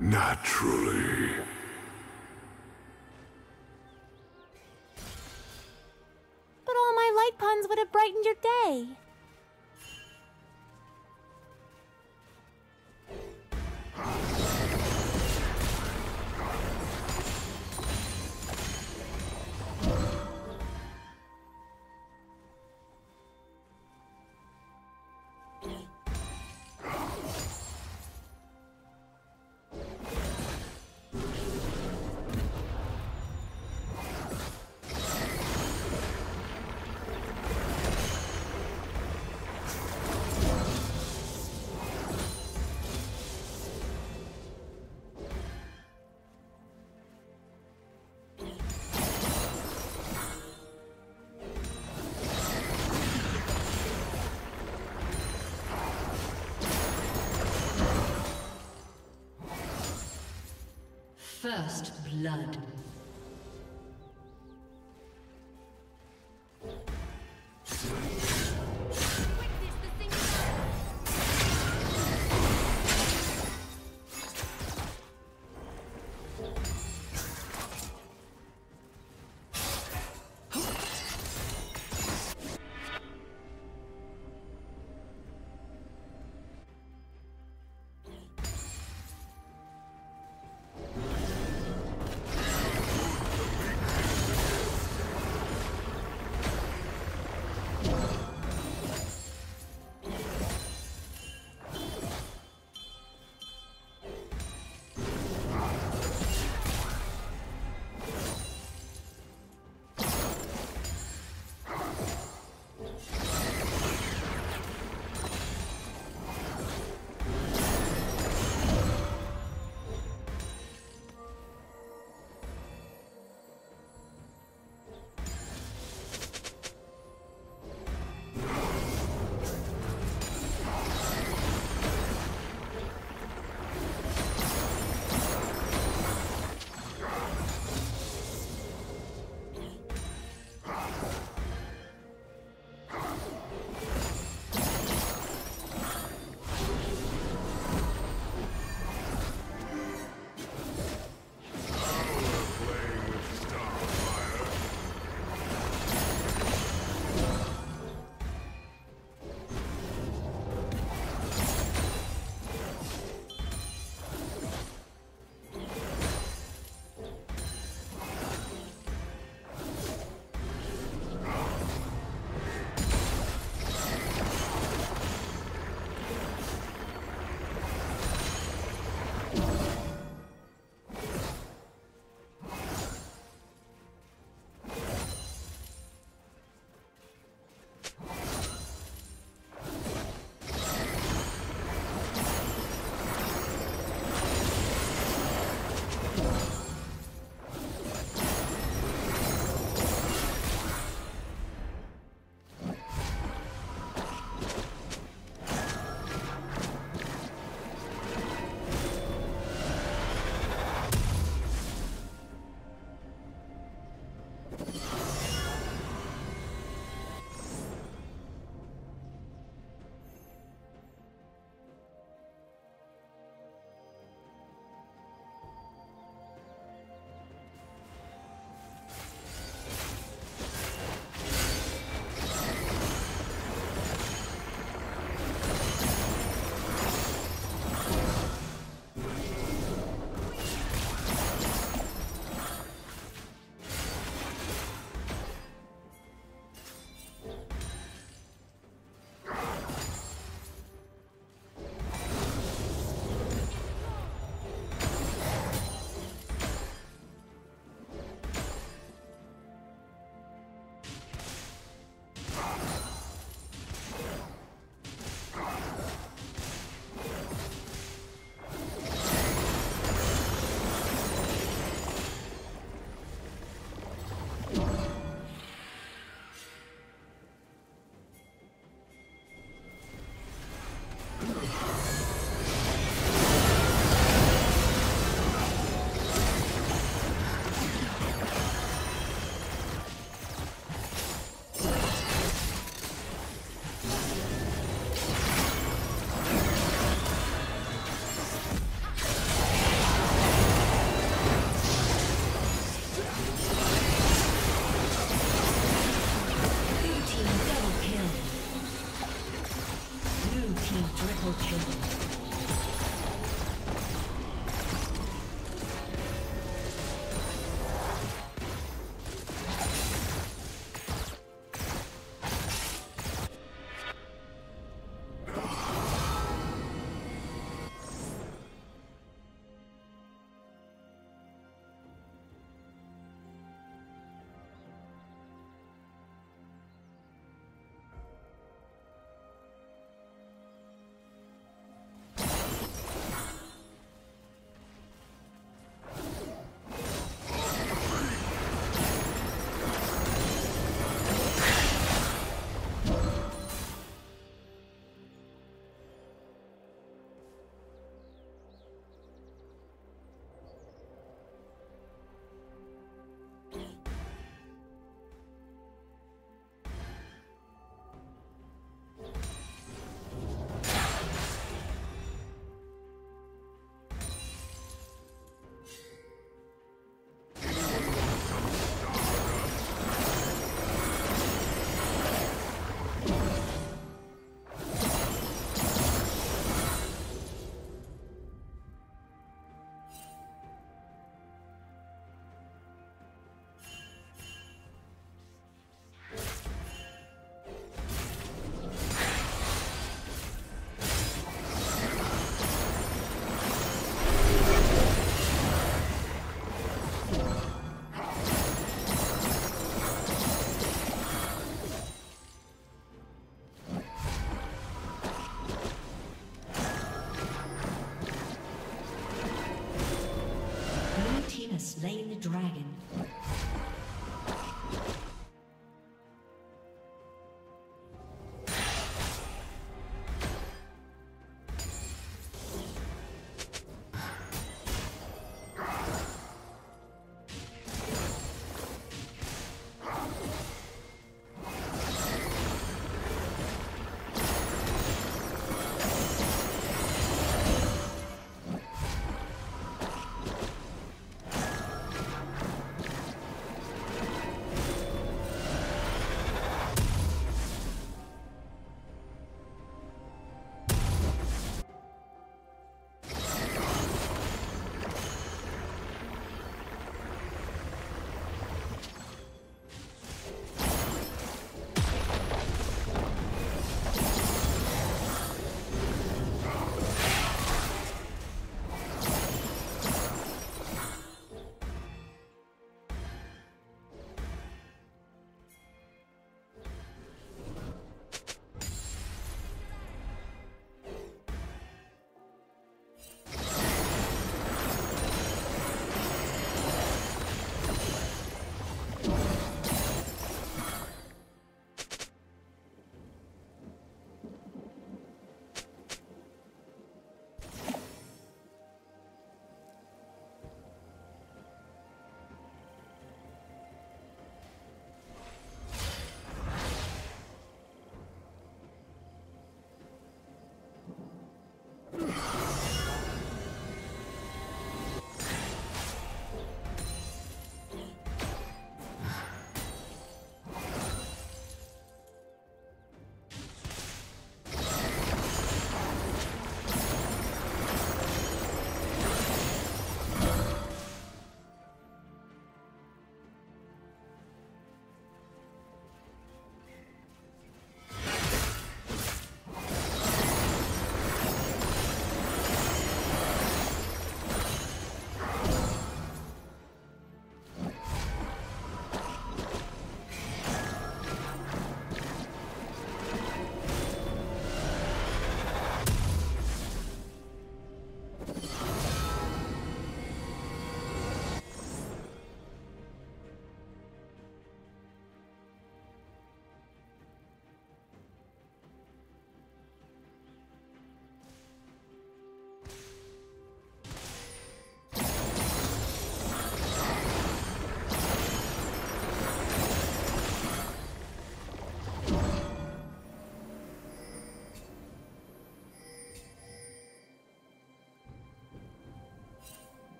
Naturally. But all my light puns would have brightened your day. First blood.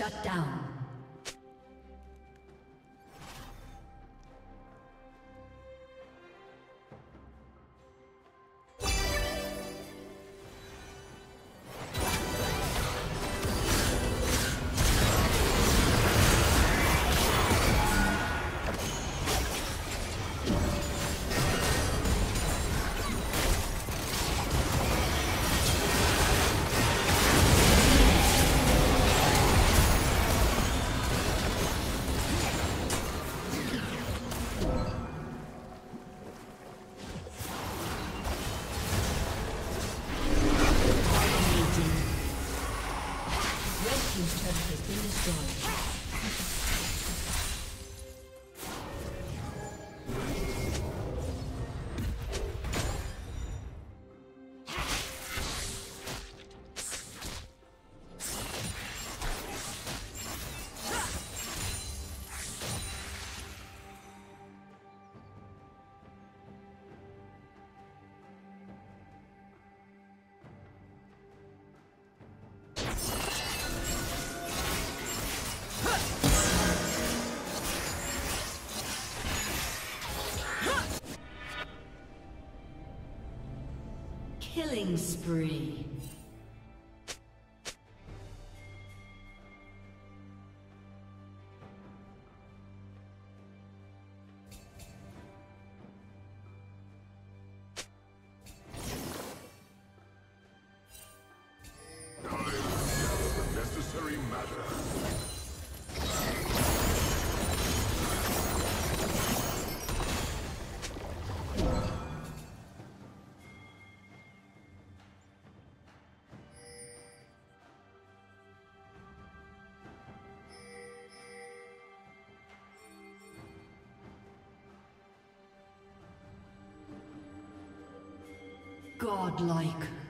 Shut down. Killing spree. Godlike.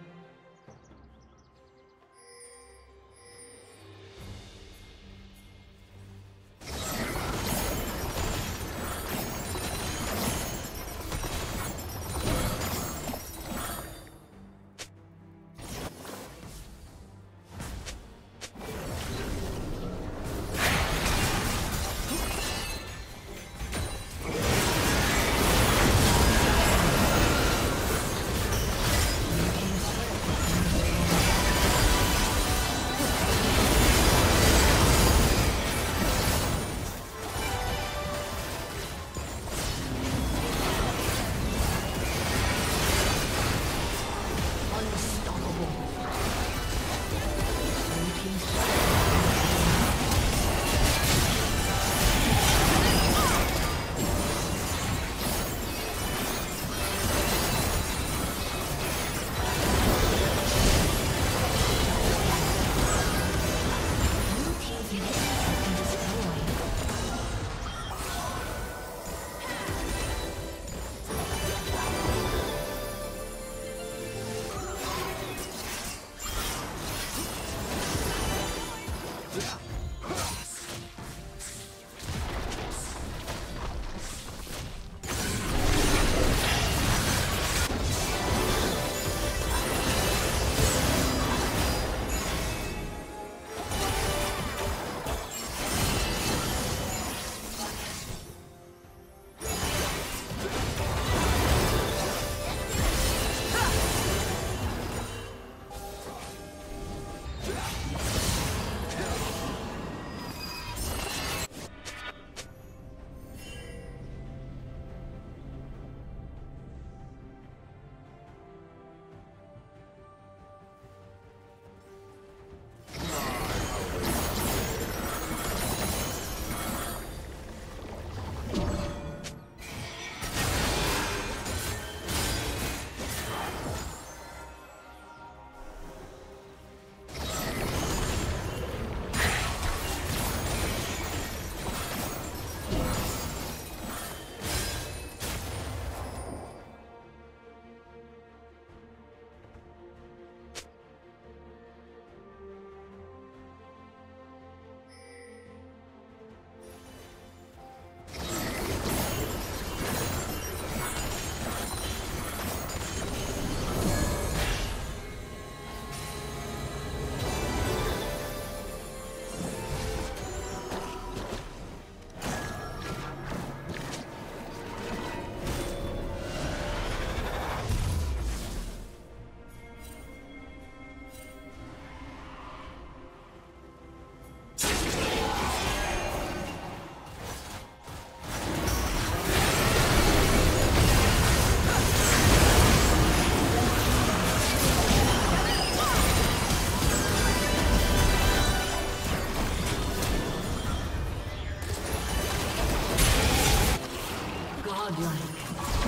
Godlike.